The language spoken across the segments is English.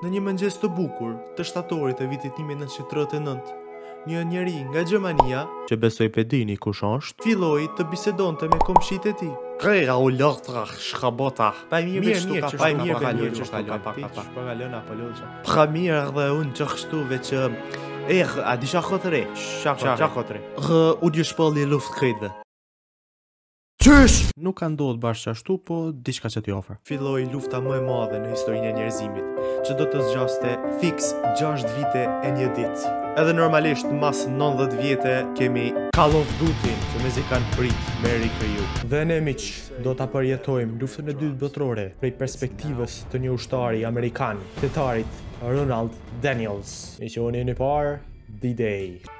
Në një mëngjes të bukur të shtatorit të vitit 1939, një njeri nga Gjermania, që besoj pe dini kush është, filloi të bisedonte me komshit e tij. Krera u lortra, shkabota. Pa mirë, mirë, mirë, që pa mirë, pa mirë, që shtu ka pak, pak, pak, lëna, pa lëna. Pra mirë dhe unë që kështu veç... Eh, a di shakotre? Shakotre. Shakotre. Rë, u di shpalli luft krejtve. Qysh! Nuk ka ndodhë bashkë ashtu, po diçka që t'i ofër. Filloi lufta më e madhe në historinë e njerëzimit, që do të zgjaste fix 6 vite e një ditë. Edhe normalisht mas 90 vjetë kemi Call of Duty që me zi kanë prit me rikëju. Dhe ne miq, do të përjetojmë luftën e dytë botërore prej perspektivës të një ushtari Amerikan, tetarit Ronald Daniels. Misioni një parë, D-Day.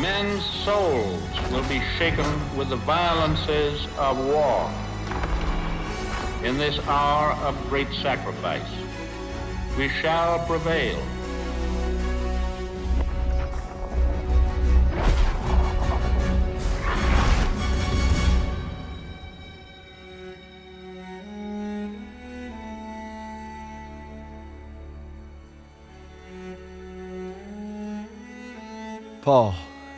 Men's souls will be shaken with the violences of war. In this hour of great sacrifice, we shall prevail. Paul,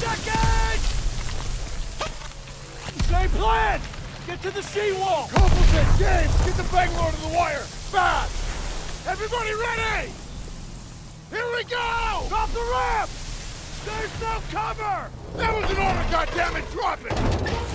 Seconds! Same plan! Get to the seawall! Completon, James, get the Bangalore to the wire! Fast! Everybody ready? Here we go! Drop the ramp! There's no cover! That was an order, goddammit! Drop it!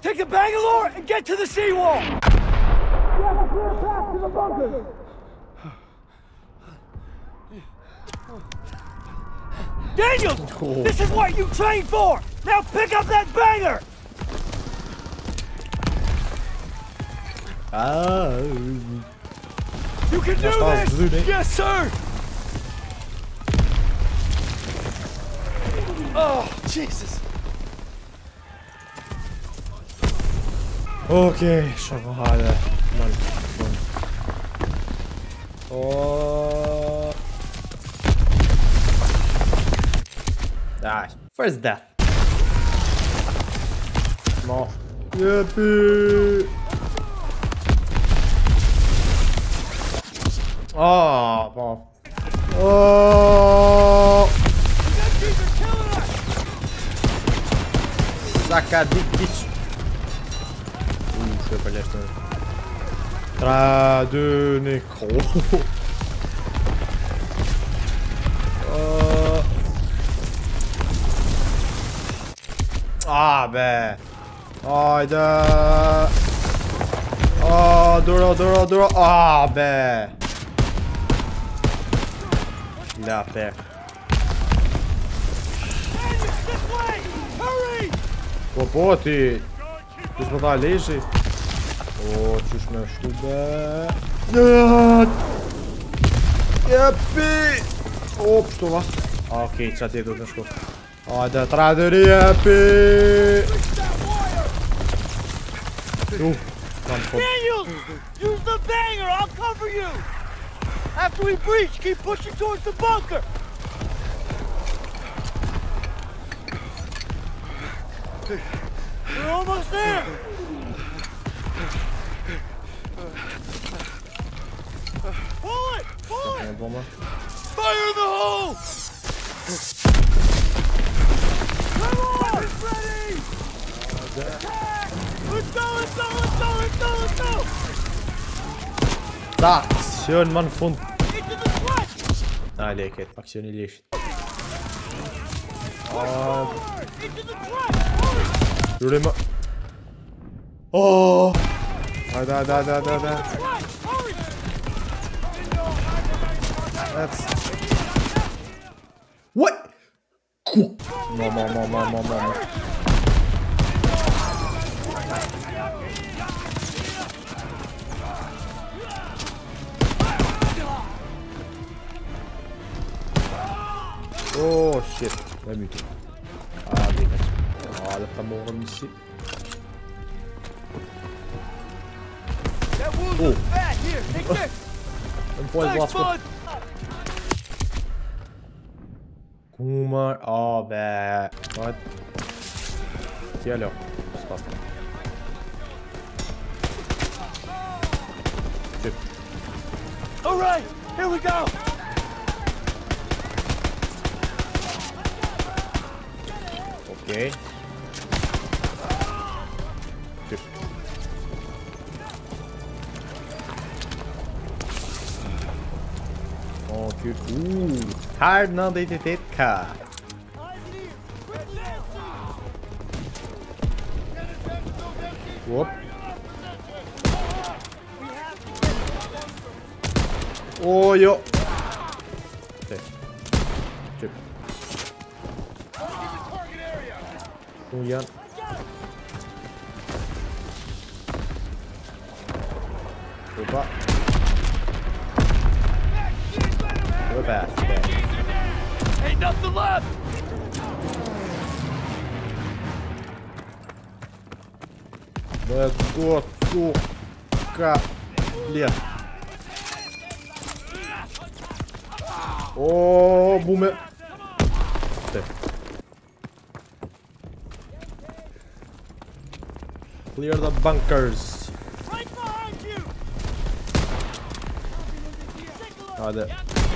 Take the Bangalore and get to the seawall! Daniels! This is what you trained for! Now pick up that banger! Ah, You can do this! Yes, sir! Oh, Jesus! Okej, shoko hajde. Mal, first death. No. Jepi. O, po. O. Заходи, бич. Ух, я конечно. Радуйник. Ah be. Hayda. Ah, Aa dur dur dur. Ah be. Laf be. Popoti! Tu smo dali leži. Hoćeš me štube? Ja. Ja, jepi! Op, što vas? Okej, sad je dobro šlo. Ajde, traderi, jepi! Tu, kam po... Daniels! Use the banger, I'll cover you! After we breach, keep pushing towards the bunker! We're almost there! Pull it! Pull it! Fire in the hole! Come on! It's ready! Attack! Let's go, let's go, let's go, let's go, let's go! Man fund. Into the front! Na, leket, aksioni leshi. Into the front! Hurry! Gjuri më. Oh! Hajde, hajde, hajde, hajde, hajde. Front! Hurry! That's... What? No, no, no, no, no, no. Oh shit, det er kanskje. Ja, dette må være mye. That wound's Oh. bad! Here, take this! Den får jeg Thanks, blast på. bud! Kumar, AB. Right. Kjell, ja. Spas. Shit. All right, here we go! Okay. Oh, kul. Ooh. Är ett ka. Whoop. Oh, jo. Okay. Shit. Kom igen. Hoppa. We're back. back. Ain't nothing left! Let's go, сука. Лет. О, буме. Ты. Clear the bunkers. Right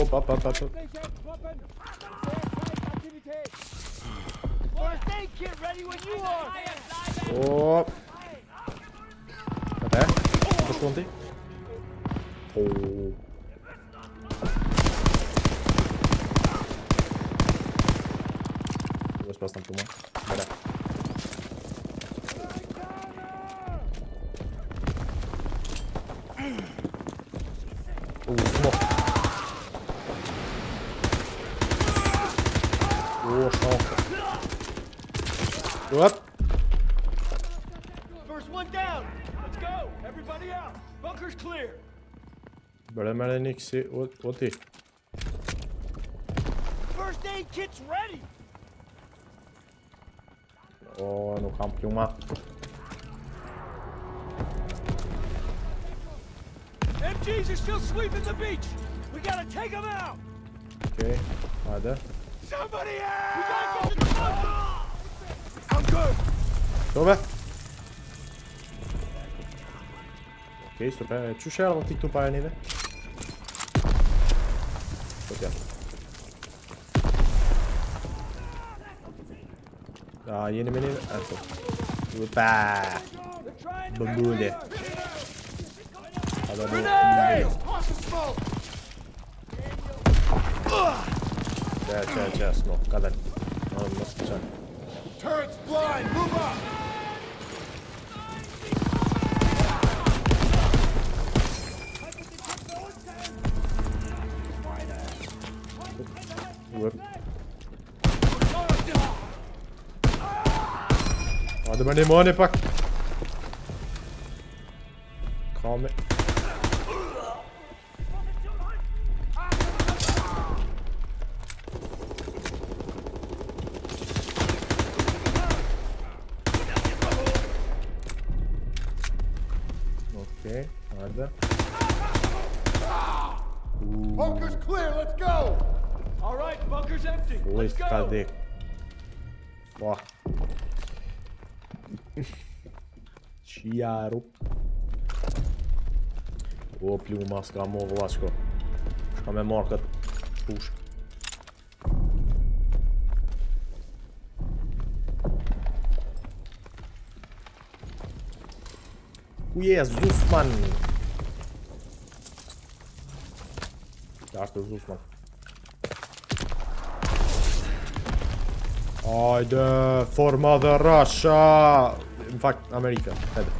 provojnë s'ka. O, pa, pa, pa, pa. First aid kit ready when Bëre me një kësi, o, o ti. First aid kit's ready. O, nuk kam pluma. MGs are still sweeping the beach. We gotta take them out. Okej, hajde. Somebody out. We gotta get to the bunker. I'm good. Dove? Okej, sto per... Qysh erdhën ti këtu para nive? Po tja. A, jeni me nive? Eto. Upa! Bëmbulli. Hajde, bu... Qa, qa, qa, s'mo. Ka dal. Në, mos të qanë. Turret's blind! Move up! Hadi ben Emane'e bak. Komm. Qiaru. O, pluma s'ka mo vlaçko. Shka me marrë këtë push. Ku je, Zusman? Qartë Zusman. Hajde, forma dhe Rasha! Në fakt, Amerika. Hajde.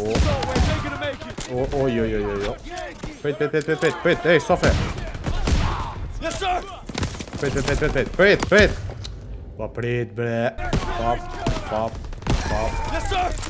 Oh. Oh, oi, oi, oi, oi. Wait, wait, wait, wait, wait, wait. Hey, sofre. Yes, sir. Wait, wait, wait, wait, wait, wait, wait. Попред, бля. Пап, пап, пап. Yes, sir.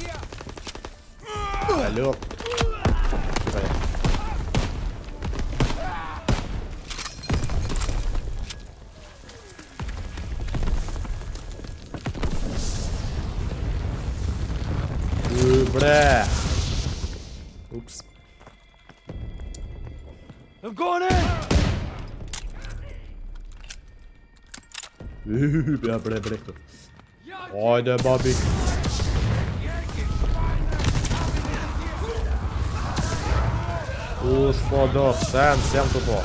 I'm going in. U, bre, bre, bre. Hajde, babi. U, shpo sen, sen të po.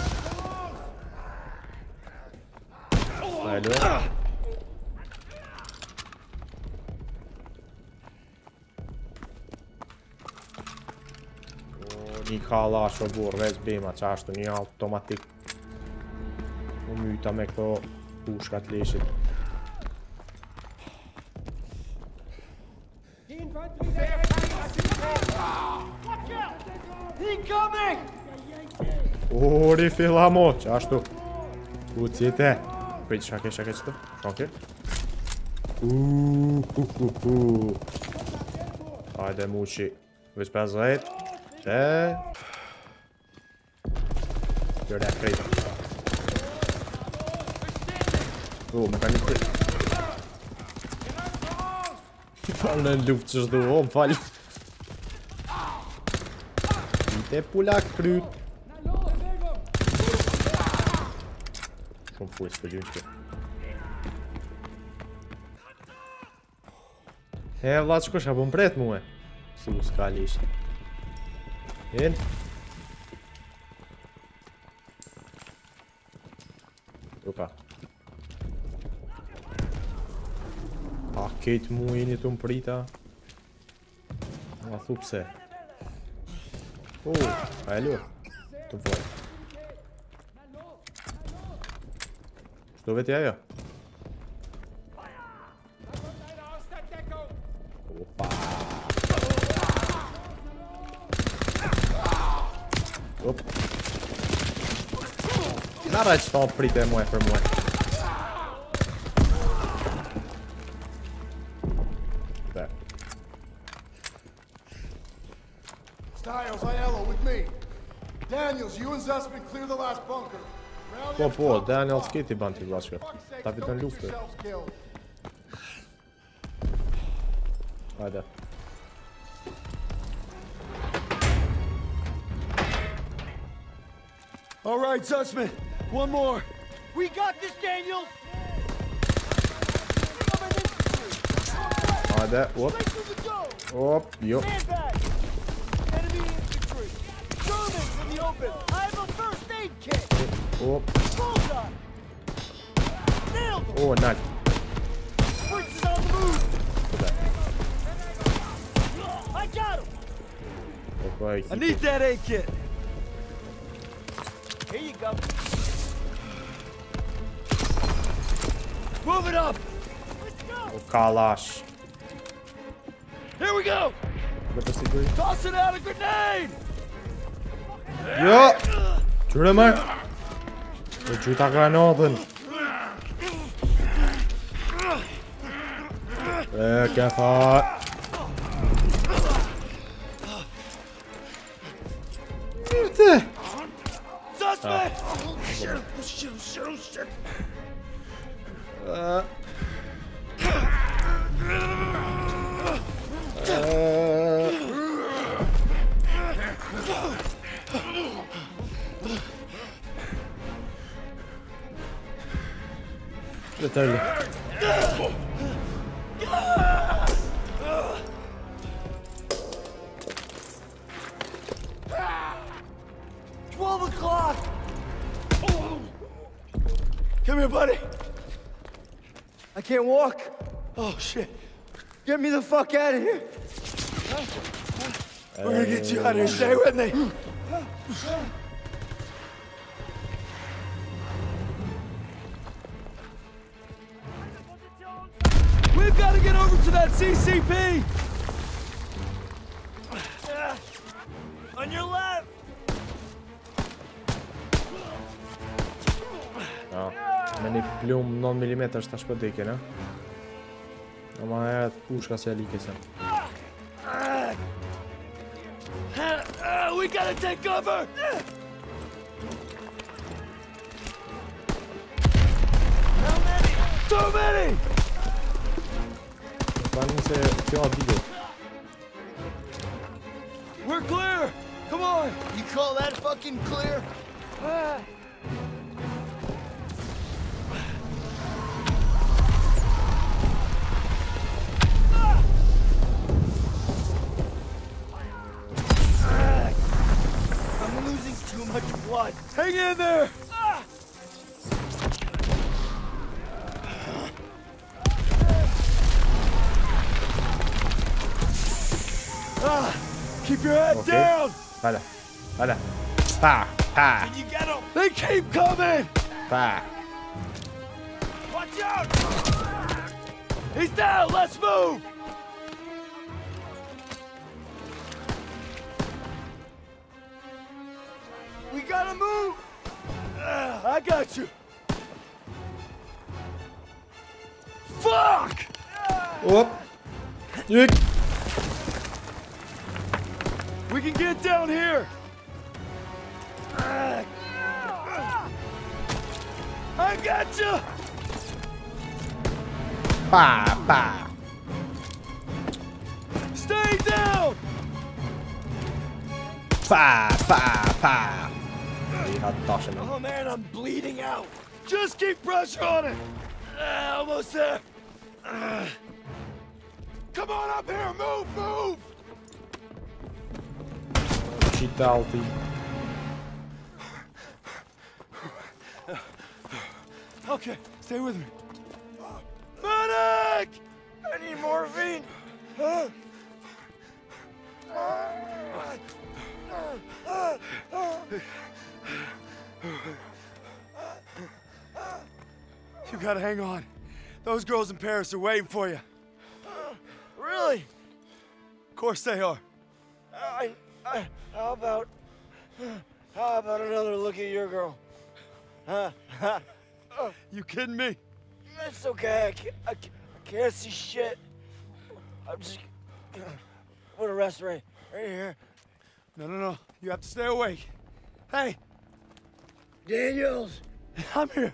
Alo. O, një kalash o burë, vez bima, që ashtu një automatik. U myta me këto pushkat leshit. O, rifilla mo, që ashtu. Ku cite? Prit, shake, shake qëtë? Shake? Uuu, hu, hu, hu. Hajde, muqi. Vës 50. Te... Gjërë e krejtë. U, me ka një të... Parë në luftë që shdu, o, më falë. Te pula kryt. Shumë fuj, së përgjën që. E, vlatë shkosh, a po mpret muhe. Si u s'ka lishtë. Heal. Ruka. A këtë mu jeni të më prita? Ma thu pse. Uh, a e lur. Të vojë. Shto veti ajo? Nara që ta prite muaj për muaj There. Stiles, Aiello, with me. Daniels, you and Zussman clear the last bunker. Po, po, top. Daniel s'keti ban t'i bashkë Ta don't fiton get luftën yourselves killed. Hajde All right, Zussman. One more. We got this, Daniel. Hajde, op, Right through the door. op. Enemy infantry. Germans in the open. I have a first aid kit. Op, Bullseye. Nailed him. o, nalt Fritz is on the move. I got him. E I need that aid kit. Here you go. Move it up. Let's go. Kalash Here we go. Dhe për siguri Tossing out a grenade. Jo Qyre më E gjuta granatën E, ke fa Mirte あ Det teller. Oh shit. Get me the fuck out of here. We're gonna get you out of here. Stay with me. We've got to get over to that CCP. On your left. Ja. Me një plum 9 mm është ta shpëdike, në? Ama herët pushka se e like. Uh, we gotta take cover! How many? Too many! Më thanin se kjo. We're clear! Come on! You call that fucking clear? Much blood. Hang in there! Ah, keep your head Okay. down! Hala. Hala. Pa. Pa. You get them! They keep coming! Pa. Watch out! He's down! Let's move! gotta move! Uh, I got you! Fuck! Hop. Yik. We can get down here! I got you! Bye, bye. Stay down! Bye, bye, bye. Oh man, I'm bleeding out. Just keep pressure on it. Ah, almost there. Ah. Come on up here, move, move. Shit alti. Okay, stay with me. Medic! I need morphine. Gotta hang on. Those girls in Paris are waiting for you. Really? Of course they are. I, I, how about, how about another look at your girl? Huh? you kidding me? It's okay. I can't, I can't, I can't see shit. I'm just put a rest right, right here. No, no, no. You have to stay awake. Hey, Daniels. I'm here.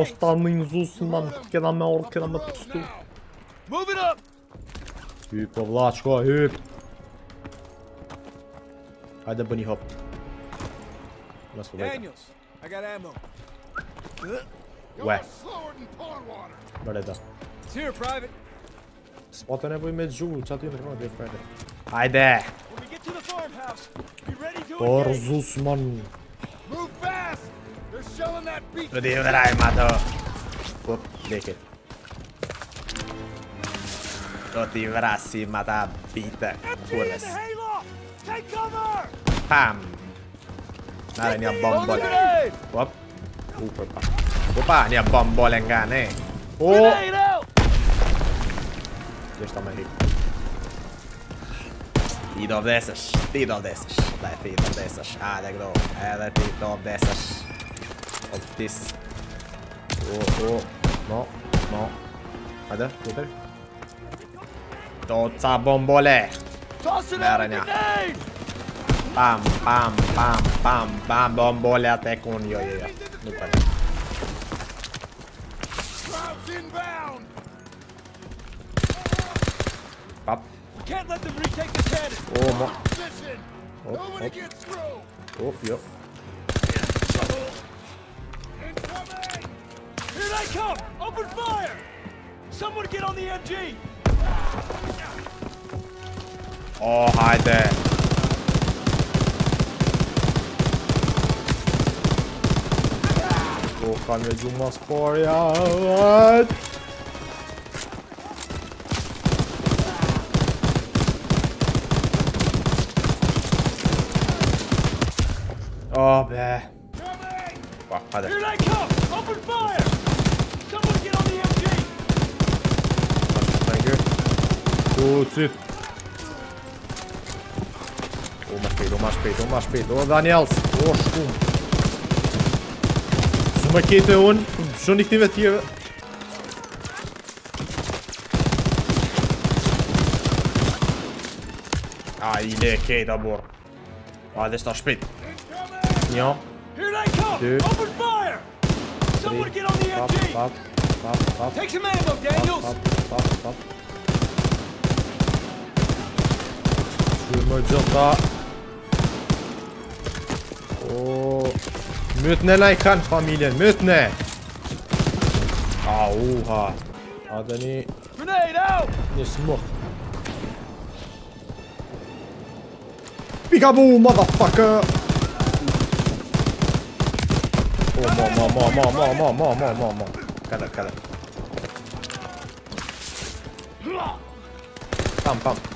Bostanlığınız olsun lan. Gelen ben orkaya lan pustu. Hüp oblaçko hüp. Hadi bunny hop. Nasıl olay? Ué. Böyle de. Spotan'a bu mecbur çatıyı mı? Haydi. Torzus man. Move fast. Good evening, I'm at Whoop, make it. Doti vrasi mata bite kurves. Pam. Nada ni bomba. Whoop. Opa. Opa, ni bomba lengane. Oh. Just on my hip. Tidobdeszes, tidobdeszes, letidobdeszes, áldeg dolog, elletidobdeszes. of this. Oh, oh. No, no. Hadi yeter. Doca tota bombole. Naranha. Pam, pam, pam, pam, pam. Bombole até yo, yo, yo. Nu. Pap. Oh, mo. Oh, oh. Oh, yo. Here they come! Open fire! Someone get on the MG! Oh, hide there. Håkan med dumma spår, ja. Åh, oh, man. Wow, hi there. Here they come! Open fire! Puțit. Um HP, um HP, um HP. Oh, Daniels. Oh, stumm. So, Rakete und schon nicht investiere. Aile, ok, boah. Ah, das ist noch spät. Ja. Hier kommen sie! Open Fire! Someone get on the MG! Take some ammo, Daniels! Pap, pap, pap. Shumë më gjitha. O, mytne na i kanë familjen, mytne! A, uha. A, dhe një, Grenade out! një smuk. Peekaboo, motherfucker! O, mo, mo, mo, mo, mo, mo, mo, mo, mo, mo. Kada, kada. Pam, pam.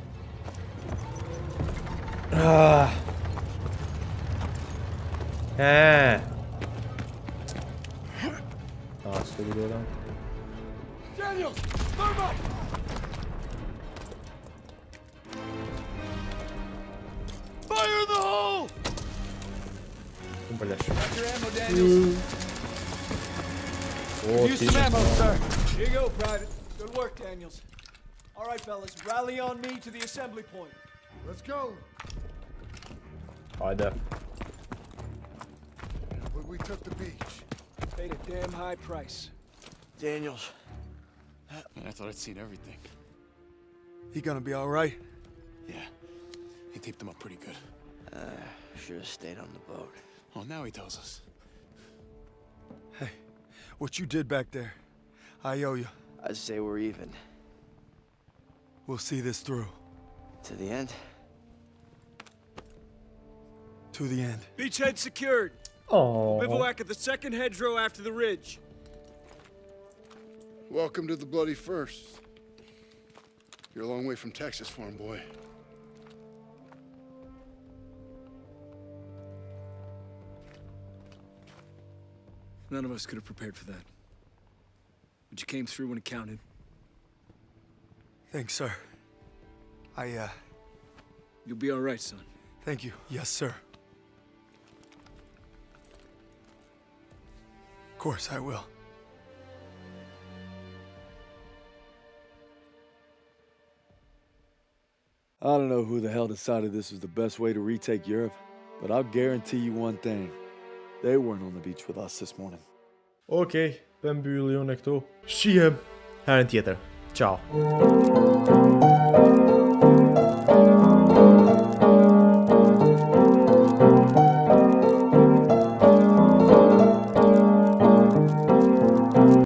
Ah. He. Ağaçta gidiyor lan. Daniels, move up! Fire in the hole! Kumpeleş. Your ammo, Daniels. Oo, Use some ammo, sir. Here you go, Private. Good work, Daniels. All right, fellas, rally on me to the assembly point. Let's go. Haydi. But we took the beach. Paid a damn high price. Daniels. Man, I thought I'd seen everything. He gonna be all right? Yeah, he taped them up pretty good. Uh, Should have stayed on the boat. Oh, now he tells us. Hey, what you did back there, I owe you. I'd say we're even. We'll see this through. To the end? To the end. Beachhead secured. Oh. Bivouac at the second hedgerow after the ridge. Welcome to the Bloody First. You're a long way from Texas, farm boy. None of us could have prepared for that. But you came through when it counted. Thanks, sir. I, uh, You'll be all right, son. thank you. Yes, sir. Course I will. I don't know who the hell decided this was the best way to retake Europe, but I'll guarantee you one thing. They weren't on the beach with us this morning. Okej, vem bryr sig om det då? Shihem. Här är. Ciao.